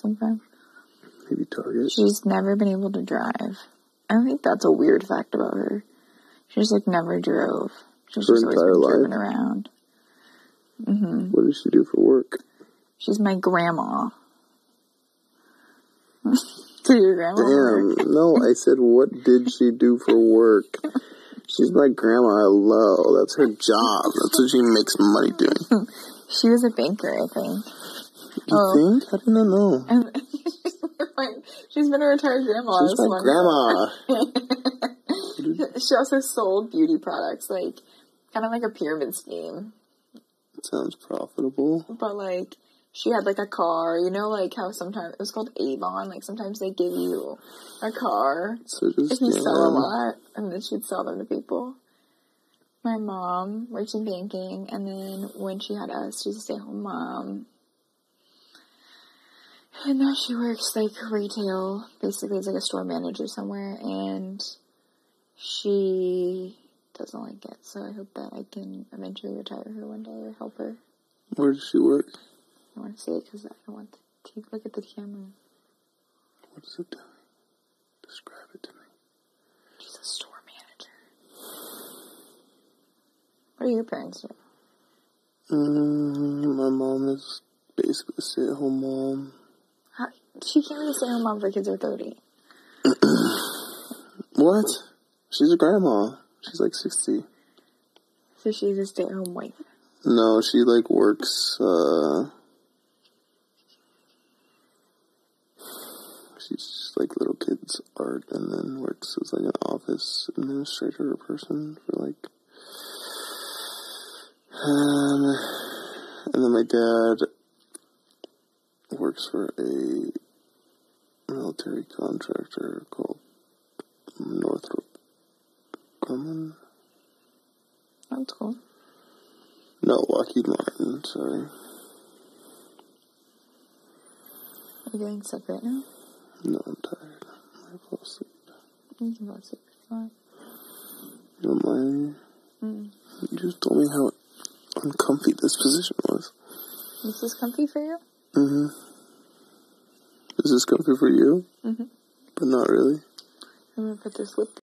sometime. Maybe Target. She's never been able to drive. I think that's a weird fact about her. She's like never drove. She's Her just always entire been life? driven around. hmm What does she do for work? She's my grandma. so your grandma? Damn. No, I said, what did she do for work? She's my grandma. Hello. That's her job. That's what she makes money doing. She was a banker, I think. You Oh. think? How don't know? Like, she's been a retired grandma. She's this my grandma. she also sold beauty products, like kind of like a pyramid scheme. Sounds profitable. But like she had like a car, you know, like how sometimes it was called Avon. Like sometimes they give you a car So just if you sell a lot, and then she'd sell them to people. My mom worked in banking, and then when she had us, she's a stay-at-home mom. And now she works like retail, basically as like a store manager somewhere, and she doesn't like it. So I hope that I can eventually retire her one day or help her. Where does she work? I want to say it because I don't want to take a look at the camera. What is it doing? Describe it to me. She's a store manager. What do your parents do? Mm, my mom is basically a stay-at-home mom. How, she can't be a stay-at-home mom her kids are thirty. What? She's a grandma. She's like 60. So she's a stay-at-home wife. No, she like works, uh, she's just like little kids art and then works as like an office administrator or person for like, um, and then my dad works for a military contractor called Northrop Grumman. That's cool. No, Lockheed Martin, sorry. Are you getting sick right now? No, I'm tired. I fall asleep. You can go to sleep. It's fine. You don't mind? Mm. You just told me how uncomfy this position was. This is comfy for you? Mm-hmm. Is this comfy for you? Mhm. But not really. I'm gonna put this lip